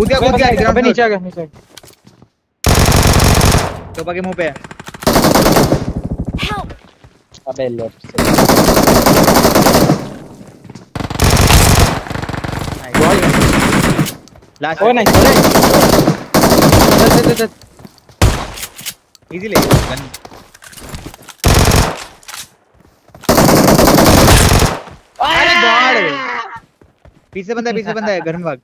कूद गया कूद गया अबे ग्राउंड नीचे आ गया नीचे आ गया। टोपा के मुँह पे है। अबे लेफ़्ट से। लास्ट ओए नहीं अरे चल चल चल इजी ले गन ah! अरे गॉड! पीछे बंदा है पीछे बंदा है घर में भाग।